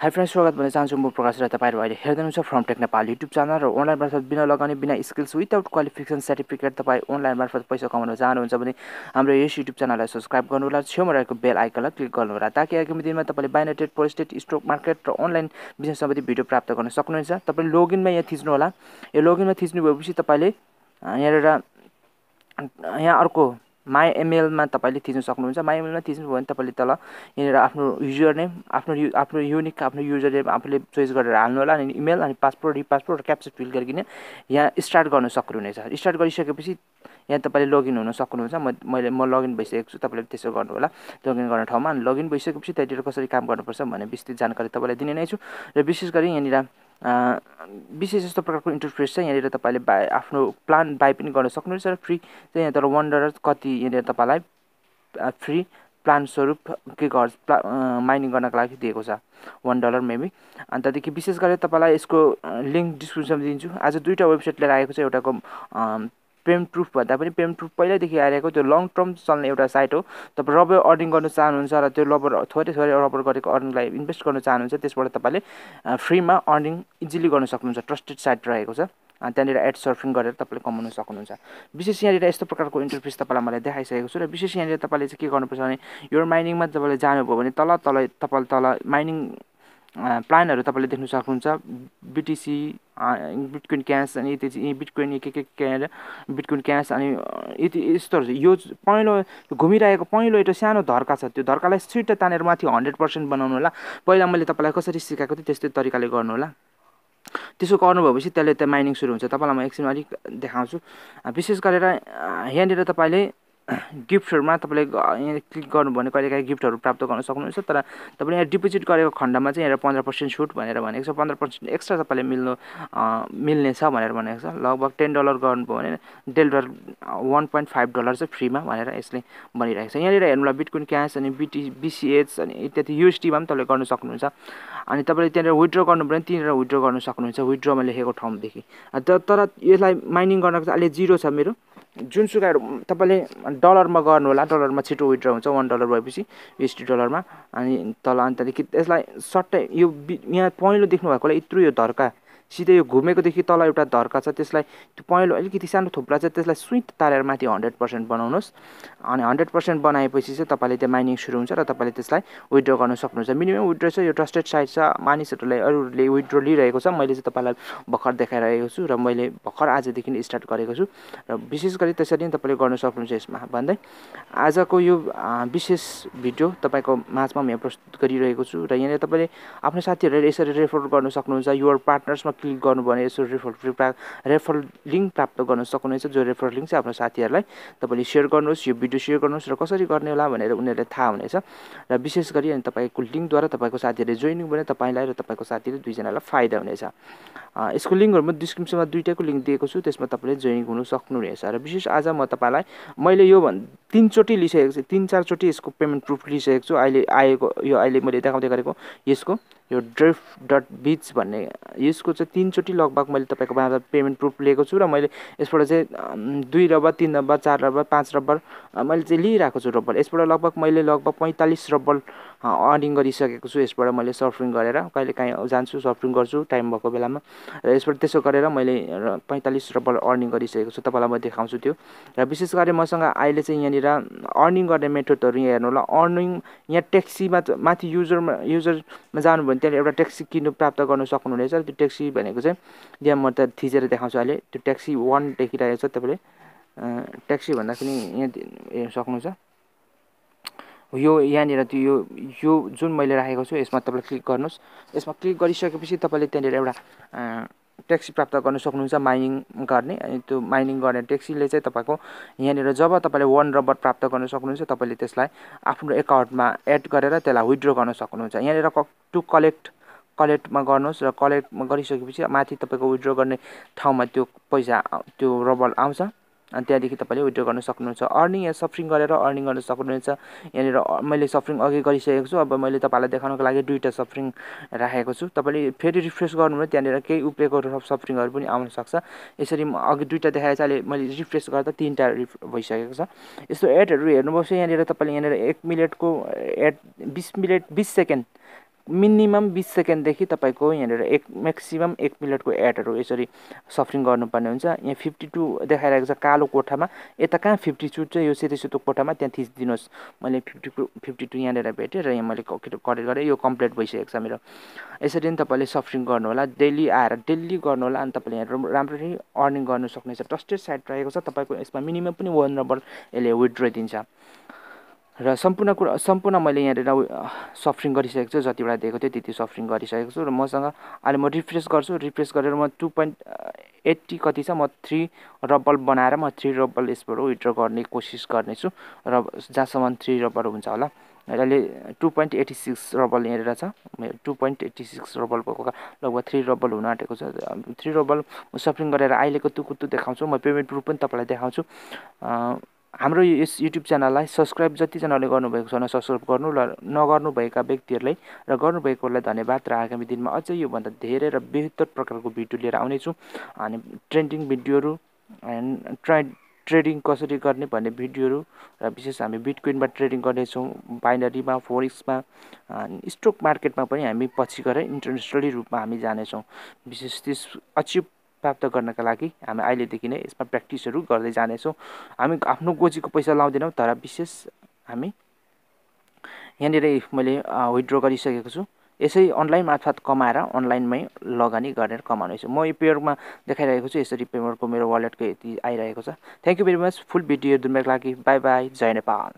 High friends स्वागत गर्न चाहन्छु। म प्रकाश र तपाईँहरू अहिले हेर्दै हुनुहुन्छ from tech Nepal YouTube channel र अनलाइन मार्फत बिना लगाउने बिना स्किल्स विदाउट क्वालिफिकेसन सर्टिफिकेट तपाईँ अनलाइन मार्फत पैसा कमाउन चाहनुहुन्छ भने हाम्रो यस युट्युब च्यानललाई सब्सक्राइब गर्नु होला छेउमा रहेको बेल आइकनलाई क्लिक गर्नु होला ताकि आगामी दिनमा तपाईँले बाइनेटेड पोस्टेड स्टक मार्केट र अनलाइन बिजनेस सम्बन्धी भिडियो प्राप्त गर्न सक्नुहुन्छ। तपाईँले लोगिनमा यहाँ थिच्नु होला यो लोगिनमा थिच्नु भएपछि तपाईँले यहाँनिर यहाँ अर्को माई एमएलमा तपाईँले थिच्न सक्नुहुन्छ। माई एमएलमा थिच्नुभयो भने तपाईँले तल यहाँनिर आफ्नो युजर नेम आफ्नो यु आफ्नो युनिक आफ्नो युजर नेम आफूले चोइस गरेर हाल्नु होला अनि इमेल अनि पासपोर्ट रिपासपोर्ट र क्याप्चर फिल गरिकन यहाँ स्टार्ट गर्न सक्नुहुनेछ। स्टार्ट गरिसकेपछि यहाँ तपाईँले लगइन हुन सक्नुहुन्छ। म मैले म लगइन भइसकेको छु तपाईँले त्यसो गर्नु होला लगइन गर्ने ठाउँमा। अनि लगइन भइसकेपछि त्यहाँनिर कसरी काम गर्नुपर्छ भन्ने विस्तृत जानकारी तपाईँलाई दिने नै छु। र विशेष गरी यहाँनिर विशेष यस्तो प्रकारको इन्टरफेस छ यहाँनिर तपाईँले बाई आफ्नो प्लान बाई पनि गर्न सक्नुहुन्छ र फ्री चाहिँ यहाँ तर वान डलर कति यहाँनिर तपाईँलाई फ्री प्लान स्वरूप के गर्छ प्ला माइनिङ गर्नको लागि दिएको छ वान डलर मेबी अनि त्यहाँदेखि विशेष गरेर तपाईँलाई यसको लिङ्क डिस्क्रिप्सनमा दिन्छु। आज दुईवटा वेबसाइट लिएर आएको छ एउटाको पेमेन्ट प्रुफ भन्दा पनि पेमेन्ट प्रुफ पहिल्यैदेखि आइरहेको त्यो लङ टर्म चल्ने एउटा साइट हो। तपाईँ रबर अर्निङ गर्नु चाहनुहुन्छ र त्यो रबर थोरै थोरै रबर गरेको अर्निङलाई इन्भेस्ट गर्नु चाहनुहुन्छ त्यसबाट तपाईँले फ्रीमा अर्निङ इजिली गर्न सक्नुहुन्छ। ट्रस्टेड साइट रहेको छ। त्यहाँनिर एड सर्फिङ गरेर तपाईँले कमाउन सक्नुहुन्छ। विशेष यहाँनिर यस्तो प्रकारको इन्टरफेस तपाईँलाई मैले देखाइसकेको छु र विशेष यहाँनिर तपाईँले चाहिँ के गर्नुपर्छ भने यो माइनिङमा तपाईँले जानुभयो भने तल तल तपाईँले तल माइनिङ प्लानहरू तपाईँले देख्न सक्नुहुन्छ। बिटिसी बिटकोइन क्यास अनि यति बिटकोइन के के के बिटकोइन क्यास अनि यति यस्तोहरू यो पहेँलो घुमिरहेको पहेँलो एउटा सानो धर्का छ। त्यो धर्कालाई छिट्टै तानेर माथि हन्ड्रेड पर्सेन्ट बनाउनु होला। पहिला मैले तपाईँलाई कसरी सिकाएको थिएँ त्यस्तै तरिकाले गर्नु होला। त्यसो गर्नु भएपछि त्यसले त्यहाँ माइनिङ सुरु हुन्छ। तपाईँलाई म एकछिन अलिक देखाउँछु। विशेष गरेर यहाँनिर तपाईँले गिफ्टहरूमा तपाईँले यहाँ क्लिक गर्नुभयो भने कहिलेकाहीँ गिफ्टहरू प्राप्त गर्न सक्नुहुन्छ तर तपाईँले यहाँ डिपोजिट गरेको खण्डमा चाहिँ यहाँ पन्ध्र पर्सेन्ट छुट भनेर भनेको छ। पन्ध्र पर्सेन्ट एक्स्ट्रा तपाईँले मिल्नु मिल्नेछ भनेर भनेको छ। लगभग टेन डलर गर्नुभयो भने del dollar one point five dollar चाहिँ फ्रीमा भनेर यसले भनिरहेको छ। यहाँनिर होला बिटकोइन क्यास अनि बिटी बिसिएच अनि इत्यादि युएसटीमा पनि तपाईँले गर्न सक्नुहुन्छ। अनि तपाईँले त्यहाँनिर विड्रो गर्नु पऱ्यो त्यहाँनिर विड्रो गर्न सक्नुहुन्छ विड्रोमा लेखेको ठाउँदेखि। तर यसलाई माइनिङ गर्नको चाहिँ अहिले जिरो छ मेरो। जुनसुकै तपाईँले डलरमा गर्नु होला डलरमा छिटो विड्र हुन्छ वान डलर भएपछि युएसटी डलरमा। अनि तल अनि त्यहाँदेखि यसलाई सट्टै यो यहाँ पहेँलो देख्नु भएकोलाई यत्रो यो धर्का। सिधै यो घुमेकोदेखि तल एउटा धर्का छ त्यसलाई त्यो पहेँलो अलिकति सानो थुप्रा चाहिँ त्यसलाई स्विट तारेर माथि हन्ड्रेड पर्सेन्ट बनाउनुहोस्। अनि हन्ड्रेड पर्सेन्ट बनाएपछि चाहिँ तपाईँले त्यो माइनिङ सुरु हुन्छ र तपाईँले त्यसलाई विड्रो गर्न सक्नुहुन्छ। मिनिमम विड्रो छ यो ट्रस्टेड साइट छ मानिसहरूले अरूले विड्रो लिइरहेको छ। मैले चाहिँ तपाईँलाई भर्खर देखाइरहेको छु र मैले भर्खर आजदेखि स्टार्ट गरेको छु। र विशेष गरी त्यसरी नै तपाईँले गर्न सक्नुहुन्छ यसमा। भन्दै आजको यो विशेष भिडियो तपाईँको माझमा म यहाँ प्रस्तुत गरिरहेको छु। र यहाँनिर तपाईँले आफ्नो साथीहरूले यसरी रेफर गर्न सक्नुहुन्छ युवर पार्टनर्समा क्लिक गर्नुभयो भने यसो रेफर फ्री प्रा रेफर लिङ्क प्राप्त गर्न सक्नुहुनेछ। जो रेफर लिङ्क चाहिँ आफ्नो साथीहरूलाई तपाईँले सेयर गर्नुहोस् यो भिडियो सेयर गर्नुहोस् र कसरी गर्ने होला भनेर उनीहरूले थाहा हुनेछ। र विशेष गरी अनि तपाईँको लिङ्कद्वारा तपाईँको साथीहरूले जोइनिङ भने तपाईँलाई र तपाईँको साथीले दुईजनालाई फाइदा हुनेछ। यसको लिङ्कहरू म डिस्क्रिप्सनमा दुइटैको लिङ्क दिएको छु त्यसमा तपाईँले जोइनिङ हुनु सक्नुहुनेछ। र विशेष आज म तपाईँलाई मैले यो भन् तिनचोटि लिइसकेको छु तिन चारचोटि यसको पेमेन्ट प्रुफ लिइसकेको छु। अहिले आएको यो अहिले मैले देखाउँदै गरेको यसको यो ड्रिफ्ट डट बिच भन्ने यसको चाहिँ तिनचोटि लगभग मैले तपाईँको पेमेन्ट प्रुफ लिएको छु र मैले यसबाट चाहिँ दुई रबर तिन रबर चार रबर पाँच रबर मैले चाहिँ लिइरहेको छु रबर। यसबाट लगभग मैले लगभग पैँतालिस रबर अर्निङ गरिसकेको छु यसबाट मैले सर्फिङ गरेर। कहिले काहीँ जान्छु सर्फिङ गर्छु टाइम भएको बेलामा। र यसबाट त्यसो गरेर मैले पैँतालिस रबर अर्निङ गरिसकेको छु। तपाईँलाई म देखाउँछु त्यो। र विशेष गरी मसँग अहिले चाहिँ यहाँनिर अर्निङ गर्ने मेथडहरू यहाँ हेर्नु होला। अर्निङ यहाँ ट्याक्सीमा माथि युजरमा युजरमा जानुभयो भने त्यहाँनिर एउटा ट्याक्सी किन्नु प्राप्त गर्नु सक्नुहुनेछ। त्यो ट्याक्सी भनेको चाहिँ यहाँ म त थिचेर देखाउँछु अहिले त्यो ट्याक्सी वान देखिरहेको छ तपाईँले। ट्याक्सी भन्दाखेरि यहाँ हेर्नु सक्नुहुन्छ। यो यहाँनिर त्यो यो यो जुन मैले राखेको छु यसमा तपाईँले क्लिक गर्नुहोस्। यसमा क्लिक गरिसकेपछि तपाईँले त्यहाँनिर एउटा ट्याक्सी प्राप्त गर्न सक्नुहुन्छ माइनिङ गर्ने। अनि त्यो माइनिङ गर्ने ट्याक्सीले चाहिँ तपाईँको यहाँनिर जब तपाईँले वान रबर प्राप्त गर्न सक्नुहुन्छ तपाईँले त्यसलाई आफ्नो एकाउन्टमा एड गरेर त्यसलाई विड्रो गर्न सक्नुहुन्छ। यहाँनिर टु कलेक्ट कलेक्टमा गर्नुहोस् र कलेक्टमा गरिसकेपछि माथि तपाईँको विड्रो गर्ने ठाउँमा त्यो पैसा त्यो रबर आउँछ। अनि त्यहाँदेखि तपाईँले विड्रो गर्न सक्नुहुन्छ। अर्निङ या सफरिङ गरेर अर्निङ गर्न सक्नुहुनेछ। यहाँनिर मैले सफरिङ अघि गरिसकेको छु अब मैले तपाईँलाई देखाउनको लागि दुईवटा सफरिङ राखेको छु। तपाईँले फेरि रिफ्रेस गर्नुभयो त्यहाँनिर केही उब्रेको सफरिङहरू पनि आउन सक्छ। यसरी अघि दुईवटा देखाएको छ अहिले मैले रिफ्रेस गर्दा तिनवटा रिफ भइसकेको छ। यस्तो एडहरू हेर्नुभयो यहाँनिर तपाईँले यहाँनिर एक मिनटको एड बिस मिनट बिस सेकेन्ड मिनिमम बिस सेकेन्डदेखि तपाईँको यहाँनिर एक म्याक्सिमम् एक मिनटको एडहरू यसरी सफरिङ गर्नुपर्ने हुन्छ। यहाँ फिफ्टी टू देखाइरहेको छ कालो कोठामा। यता कहाँ फिफ्टी टू चाहिँ यो सेतो सेतो कोठामा त्यहाँ थिचिदिनुहोस्। मैले फिफ्टी टू फिफ्टी टू यहाँनिर भेटेँ र यहाँ मैले करेक्ट गरेँ। यो कम्प्लिट भइसकेको छ मेरो। यसरी नै तपाईँले सफरिङ गर्नु होला डेली आएर डेली गर्नु होला अनि तपाईँले यहाँ राम्ररी अर्निङ गर्नु सक्नेछ। ट्रस्टेड साइट रहेको छ। तपाईँको यसमा मिनिमम पनि वान नम्बर यसले विड्रो दिन्छ। र सम्पूर्ण कुरा सम्पूर्ण मैले यहाँनिर सफरिङ गरिसकेको छु जतिवटा दिएको थियो त्यति सफरिङ गरिसकेको छु र मसँग अहिले म रिफ्रेस गर्छु। रिफ्रेस गरेर म टु पोइन्ट एट्टी कति छ म थ्री रब्बल बनाएर म थ्री रब्बल यसबाट विड्र गर्ने कोसिस गर्नेछु र जहाँसम्म थ्री रब्बल हुन्छ होला। अहिले two point eighty six rouble यहाँनिर छ। Two point eighty six rouble भएको लगभग थ्री रबल हुन आँटेको छ। थ्री रबल सपिङ गरेर अहिलेको तुकुतु देखाउँछु। म पेमेन्ट प्रुफ पनि तपाईँलाई देखाउँछु। हाम्रो यस युट्युब च्यानललाई सब्सक्राइब जतिजनाले गर्नुभएको छ सब्सक्राइब गर्नु र नगर्नुभएका व्यक्तिहरूलाई र गर्नुभएकोलाई धन्यवाद र आगामी दिनमा अझै योभन्दा धेरै र बेहतर प्रकारको भिडियो लिएर आउनेछु। अनि ट्रेन्डिङ भिडियोहरू ट्राइ ट्रेडिङ कसरी गर्ने भन्ने भिडियोहरू र विशेष हामी बिटकोइनमा ट्रेडिङ गर्नेछौँ बाइनरीमा फोरिक्समा स्टक मार्केटमा पनि हामी पछि गएर इन्टरनेसनली रूपमा हामी जानेछौँ। विशेष त्यस अचिभ प्राप्त गर्नका लागि हामी अहिलेदेखि नै यसमा प्र्याक्टिसहरू गर्दै जानेछौँ। हामी आफ्नो गोजीको पैसा लाउँदैनौँ तर विशेष हामी यहाँनिर मैले विड्रो गरिसकेको छु। यसै अनलाइन मार्फत कमाएर अनलाइनमै लगानी गरेर कमाउनेछु म यो पेयरमा देखाइरहेको छु यसरी पेमेन्टको मेरो वालेटको यति आइरहेको छ। Thank you very much full video दुनियाँको लागि बाई बाई जय नेपाल।